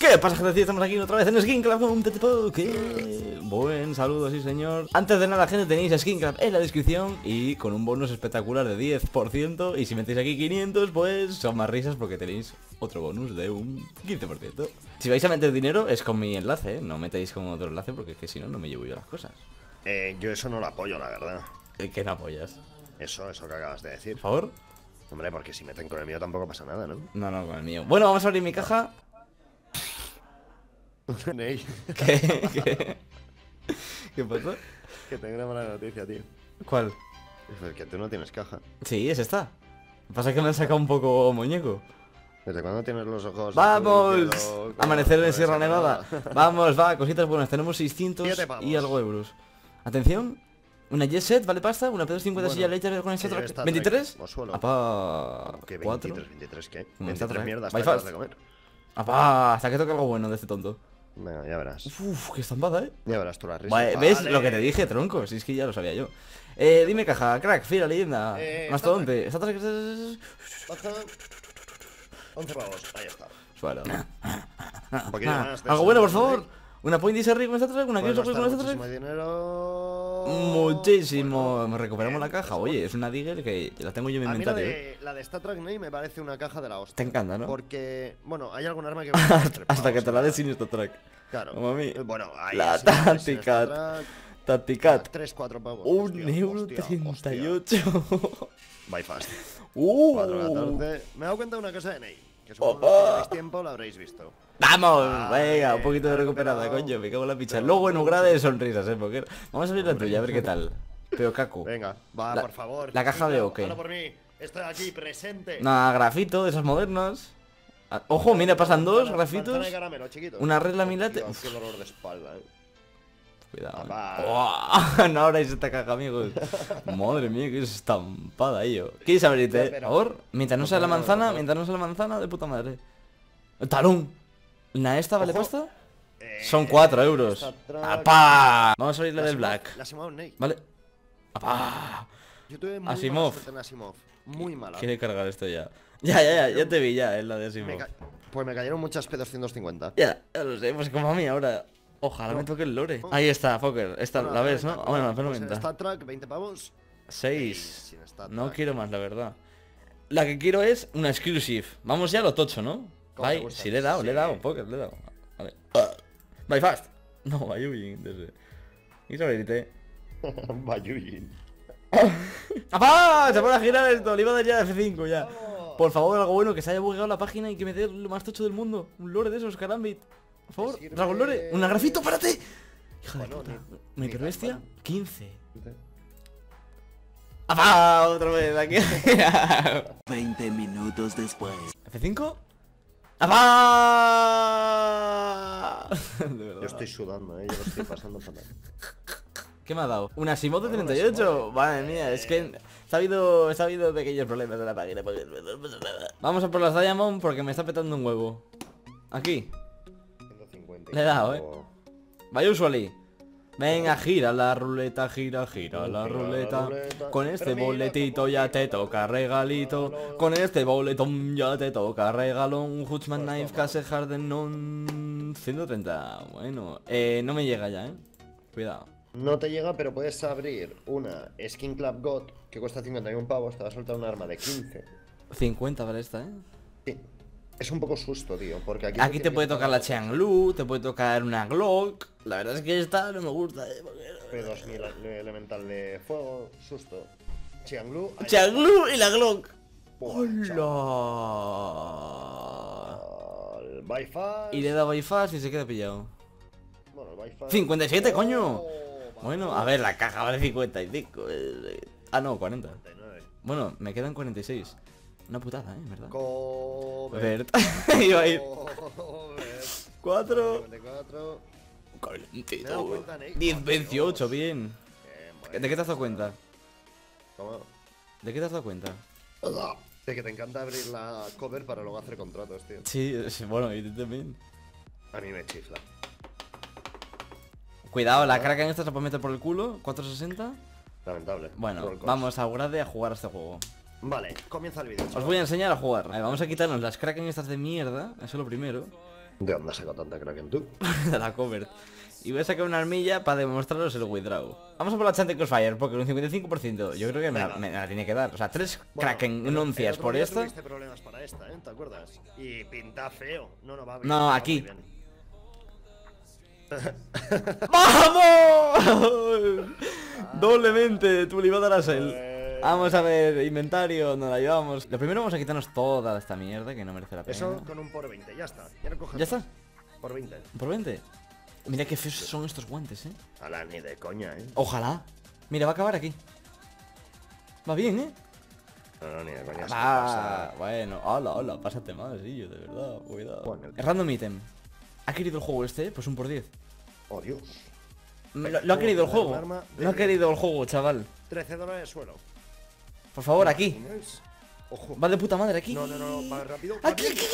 ¿Qué pasa, gente? Estamos aquí otra vez en Skin Club con Tetepo. ¿Qué? Buen saludo, sí, señor. Antes de nada, gente, tenéis Skin Club en la descripción y con un bonus espectacular de 10%. Y si metéis aquí 500, pues son más risas porque tenéis otro bonus de un 15%. Si vais a meter dinero, es con mi enlace, ¿eh? No metéis con otro enlace porque es que si no, no me llevo yo las cosas. Eh, yo eso no lo apoyo, la verdad. ¿Eh, ¿Qué no apoyas? Eso, eso que acabas de decir. Por favor. Hombre, porque si meten con el mío tampoco pasa nada, ¿no? No, no, con el mío. Bueno, vamos a abrir mi caja. ¿Qué? ¿Qué? ¿Qué pasó? que tengo una mala noticia, tío. ¿Cuál? Es que tú no tienes caja. Sí, es esta. Lo que pasa es que me han sacado un poco muñeco. ¿Desde cuándo tienes los ojos? ¡Vamos! cielo, Amanecer en Sierra Nevada. Vamos, va, cositas buenas. Tenemos 600 Siete pavos. y algo euros. Atención. Una Jet Set, ¿vale pasta? Una P250 Bueno, silla leche con esta otra. Star ¿23? Trek, os suelo. Apá. ¿Qué 4. 23, 23 qué? Como Star 23 Trek. mierdas. Apá, hasta que toque algo bueno de este tonto. Venga, ya verás. Uf, qué estampada, eh. Ya verás tú la risa. Vale, ¿Ves Vale. lo que te dije, tronco? Si es que ya lo sabía yo. Eh, dime caja, crack, fila, leyenda. Eh, Mastodonte. Está Baja. 11 pavos, ahí está. Suelo. Un poquito Ah, más. de algo bueno, por favor. Una Point Disarry con esta track, una Puede Kill con esta dinero. Muchísimo. Recuperamos la bien, caja. Oye, es una Digger que la tengo yo en mi mí la inventario. ¿eh? de, la de Star Trek Ney me parece una caja de la hostia. Te encanta, ¿no? Porque, bueno, hay algún arma que... Hasta que te la des sin esta track. Claro. Como a mí. Eh, Bueno, ahí La sí, táctica. Star Trek, Tacticat. 3, 4 pavos. Un Hostia, euro hostia, treinta y ocho. hostia. By fast. Uh. 4, 14. Me he dado cuenta de una cosa de Ney. Que supongo que Opa. si tenéis tiempo lo habréis visto. Vamos, venga, un poquito de recuperada, coño, me cago en la picha. Luego en Ugrade de sonrisas, eh, porque... Vamos a abrir la tuya, a ver qué tal. Pero Caco. Venga, va, La- por favor. la caja de OK. por mí. Estoy aquí, presente. Nada, grafito de esas modernas. Ah, Ojo, mira, pasan dos grafitos. caramelo. Una red laminate. Uf. Qué dolor de espalda, eh. Cuidado. eh. Buah, no abráis esta caja, amigos. Madre mía, que es estampada, yo. ¿Quieres abrirte? Espera. Por favor, mientras no sea la manzana, mientras no sea la manzana, de puta madre. Talón. ¿Una esta vale pasta? Eh, Son 4 euros. ¡Apá! Vamos a abrir la La del Black. La. Vale. ¡Apá! Yo tuve muy Asimov. mala Asimov. Muy mala. Quiere cargar esto ya. Ya, ya, ya, ya te vi ya en la de Asimov. Pues me cayeron muchas P250. Ya, ya lo sé, pues como a mí ahora. Ojalá me toque el lore. Ahí está, Fokker. Esta, Bueno, la ves, ¿no? Ah, bueno, la pues en P90. Star Trek, 20 pavos. 6. sin Star No quiero más, la verdad. La que quiero es una exclusive. Vamos ya a lo tocho, ¿no? ¿Cómo te Bye. Sí, le he dado, le he dado. Poker, le he dado. Vale. Bye fast. No, vaya bien. Desde... Y sobre Bayuyin. ¡Apá! Se pone a girar esto. Le iba a dar ya F5 ya. Por favor, algo bueno, que se haya bugueado la página y que me dé lo más tocho del mundo. Un lore de esos, Karambit. Por favor, sirve? Dragon Lore. Un grafito, párate. Hija de puta. ni- Mi ni tan bestia, mal. 15. ¡Apá! Otra vez aquí. 20 minutos después. ¿F5? ¡Apá! De verdad. Yo estoy sudando, eh. Yo lo estoy pasando fatal. ¿Qué me ha dado? ¿Una Simoto de 38? Madre mía, es que ha habido, ha habido pequeños problemas de la página. Vamos a por las Diamond porque me está petando un huevo. Aquí. 150. Le he dado, eh. Vaya usually. Venga, gira la ruleta, gira, gira la ruleta. Con este boletito ya te toca regalito. Con este boletón ya te toca regalón. Hutchman Pues Knife. Case Harden, non 130. Bueno, eh, no me llega ya, eh. Cuidado. No te llega, pero puedes abrir una Skin Club God que cuesta 51 pavos. Te va a soltar un arma de 15. 50 vale esta, eh. Sí. Es un poco susto, tío. Porque aquí, Aquí te puede tocar la Changlu, te puede tocar una Glock. La verdad es que esta no me gusta, eh. porque- P2000 ele- elemental de fuego, susto. Chianglu. ahí Changlu y la Glock. ¡Hola! está. El bypass. Y le da bypass y se queda pillado. Bueno, el bypass. 57, coño. Oh, Bueno, a ver, la caja vale 55. eh, Ah, no, 40. 39. Bueno, me quedan 46. Una putada, ¿eh? ¿Verdad? Cover. Bert. Iba a ir. Cover. 4. 54. 42. Me he dado cuenta, Ney. 10, 28, bien. ¿De qué te has dado cuenta? ¿Cómo? ¿De qué te has dado cuenta? De que te encanta abrir la cover para luego hacer contratos, tío. Sí, sí, bueno, y tú también. A mí me chifla. Cuidado, la crack en esta se puede meter por el culo. 460. Lamentable. Bueno, vamos a Grade a jugar a este juego. Vale, comienza el vídeo. Os voy a enseñar a jugar. A ver, vamos a quitarnos las Kraken estas de mierda. Eso es lo primero. ¿De dónde has sacado tanta crack en tú? de la cover. Y voy a sacar una armilla para demostraros el withdraw. Vamos a por la Chante Crossfire, porque un 55% yo creo que me la, Venga. me la tiene que dar. O sea, tres Bueno, Kraken otro por esta. problemas para esta, ¿eh? ¿Te acuerdas? Y pinta feo. No, no va bien. No, aquí. ¡Vamos! Doblemente, tú le ibas a dar a Sel. Vamos a ver, inventario, nos la llevamos. Lo primero vamos a quitarnos toda esta mierda que no merece la pena. Eso con un por 20, ya está. Ya no coges ¿Ya está? Por 20. ¿Por 20? Mira qué feos son estos guantes, eh. La ni de coña, ¿eh? Ojalá. Mira, va a acabar aquí. Va bien, eh. No, no, ni de coña. pasa. bueno, hola, hola, pásate más, sí, yo, de verdad, cuidado. Bueno. Random item. ¿Ha querido el juego este? Pues un por 10. Oh, Dios. Lo, lo ha querido el juego. de Lo ha querido el juego, chaval. 13 dólares suelo. Por favor, aquí. Ojo. Va de puta madre, aquí. No, no, no, va rápido. Aquí, aquí.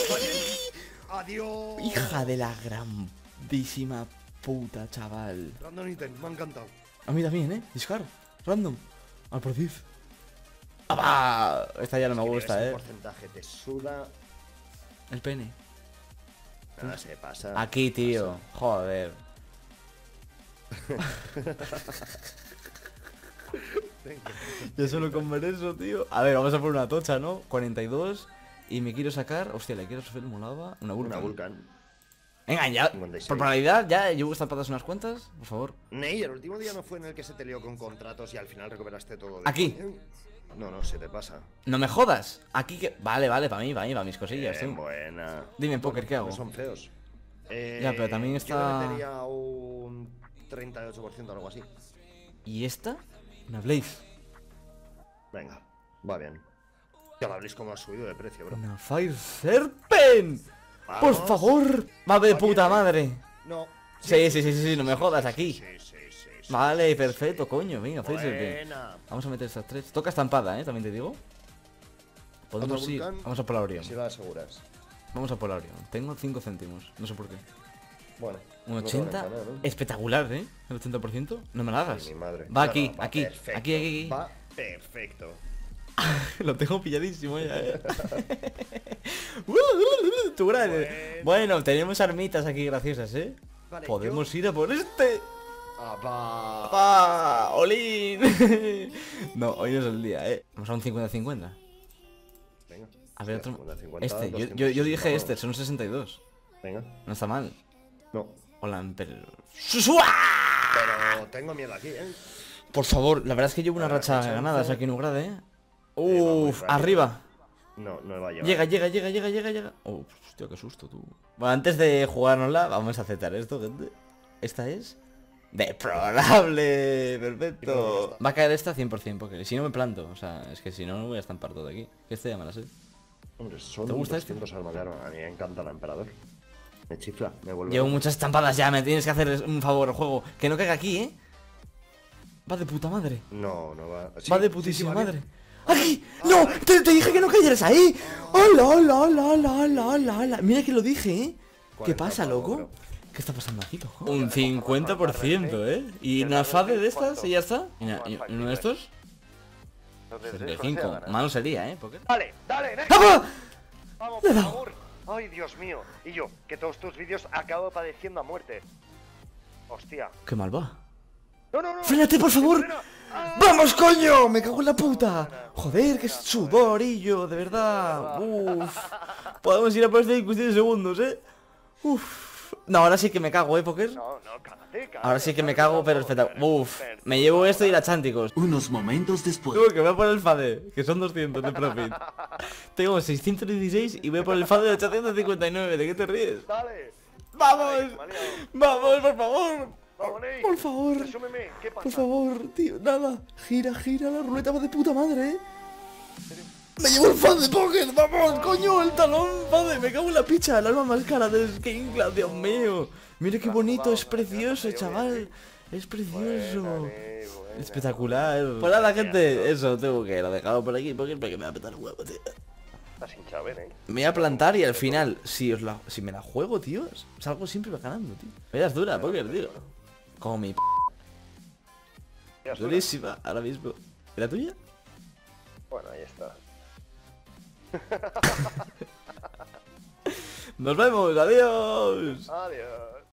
Adiós. Hija de la grandísima puta, chaval. Random item, me ha encantado. A mí también, ¿eh? Discar. Random. Al por 10. ¡Ah! Esta ya no me gusta, ¿eh? porcentaje te suda. El pene. Nada se pasa. Aquí, tío. Joder. Yo solo con ver eso, tío. A ver, vamos a por una tocha, ¿no? 42. Y me quiero sacar. Hostia, le quiero hacer molaba. Una vulcan. Una Vulcan. Venga, ya. 56. Por probabilidad, ya llevo estampadas unas cuantas. Por favor. Ney, el último día no fue en el que se te lió con contratos y al final recuperaste todo. de Aquí. coño? No, no, se te pasa. No me jodas. Aquí que. Vale, vale, para mí, para mí, para mis cosillas, tío. buena. Dime, Poker, ¿qué hago? No son feos. Eh, Ya, pero también Yo está- le metería un 38% o algo así. ¿Y esta? Una Blaze. Venga, va bien. Ya habléis como ha subido de precio, bro. Una Fire Serpent. Por favor. Va de puta madre. No. Sí, sí, sí, sí, sí, no me jodas aquí. Sí, sí, sí. sí. Vale, perfecto, coño. Venga, Fire Serpent. Vamos a meter estas tres. Toca estampada, ¿eh? También te digo. Podemos ir. Vamos a por la Orion. Así la aseguras. Vamos a por la Orion. Tengo 5 céntimos. No sé por qué. Bueno. Un no te 80. van a empanar, ¿no? Espectacular, ¿eh? El 80%. No me la hagas. Ay, mi madre. Va No, aquí, no, va aquí, perfecto. aquí, aquí, aquí. Va perfecto. Lo tengo pilladísimo ya, eh. Tú grande. Bueno, tenemos armitas aquí graciosas, eh. Vale, Podemos ir a por este. Ah, va. ¡Pa! ¡Olín! no, hoy no es el día, eh. Vamos a un 50-50. Venga. A ver, otro. 50, Este, yo, 200, yo, yo dije no. este, son 62. Venga. No está mal. No. Hola, pero. ¡Susua! Pero tengo miedo aquí, ¿eh? Por favor, la verdad es que llevo una ver, racha chance. ganadas aquí en Ugrade, eh. va muy Uf, arriba. No, no me va a llevar. Llega, llega, llega, llega, llega, llega. Oh, hostia, qué susto, tú. Bueno, antes de jugárnosla, vamos a aceptar esto, gente. Esta es... Deplorable. Perfecto. Va a caer esta 100% porque si no me planto. O sea, es que si no, no voy a estampar todo aquí. ¿Qué este llama la sed? Hombre, son ¿Te gusta este? 200 armas de arma. A mí me encanta la emperador. Me chifla, me vuelve. Llevo muchas estampadas ya, me tienes que hacer un favor, juego. Que no caiga aquí, ¿eh? Va de puta madre. No, no va. Sí, Va de sí, sí, putísima madre. ¡Aquí! ¡No! Te, te dije que no cayeras ahí. ¡Hola, hola, hola, hola, hola, hola! Mira que lo dije, ¿eh? ¿Qué 40 pasa, loco? bro. ¿Qué está pasando aquí, loco? Un 50%, ¿eh? ¿Y una fade de estas y ya está? ¿Y, uno de estos? 75. Malo sería, ¿eh? Poker. Dale, dale. ¡Ah! Vamos, Le he por dado. favor. Ay, Dios mío. Y yo, que todos tus vídeos acabo padeciendo a muerte. Hostia. ¡Qué mal va! No, no, no. ¡Frénate, por favor! Ah. ¡Vamos, coño! ¡Me cago en la puta! Joder, qué sudorillo, de verdad. Uf. Podemos ir a por este en cuestión de segundos, ¿eh? Uf. No, ahora sí que me cago, ¿eh, Poker? No, no, cállate, cállate. Ahora sí que me cago, pero espectacular. Uf. Me llevo esto y la chánticos. Unos momentos después. Que voy a por el FADE, que son 200 de profit. Tengo 616 y voy a por el FADE de 859. ¿De qué te ríes? Dale. ¡Vamos! ¡Vamos, por favor! Por favor. Resúmeme, ¿qué pasa? Por favor, tío, nada. Gira, gira, la ruleta va de puta madre, eh. Me llevo el fan de Poker, vamos, coño, el talón, padre, me cago en la picha, el alma más cara de Skin Club, Dios mío. Mira qué bonito, es precioso, chaval. Es precioso. Espectacular. Pues nada, gente, eso tengo que lo dejado por aquí porque, me va a petar el huevo, tío. ¿eh? Me voy a plantar y al final, si os la, si me la juego, tío, salgo siempre ganando, tío. Ella es dura, Poker, tío. Como mi p durísima, ahora mismo. ¿Y la tuya? Bueno, ahí está. Nos vemos, adiós. Adiós.